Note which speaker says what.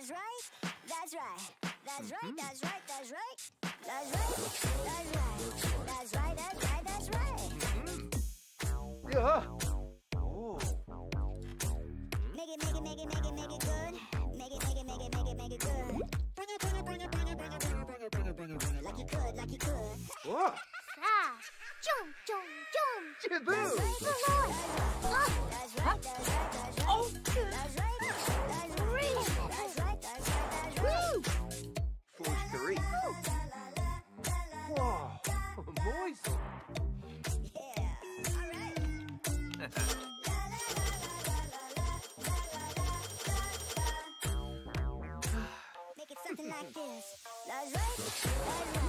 Speaker 1: That's right, that's right, that's right. That's right, that's right. That's right, that's right, that's right.
Speaker 2: Yeah. Oh.
Speaker 1: Make it, make it, make it, make it, make it good. Make it, make it, make it, make it, make it good. Bring it, bring it, bring it, bring it, bring it, bring it, bring it, bring it, bring it, bring it, like you could, like you could.
Speaker 2: Whoa.
Speaker 1: Ah, jump, jump, jump.
Speaker 2: Jaboo.
Speaker 1: That's right, that's right, that's right. That's this. That's right. That's right.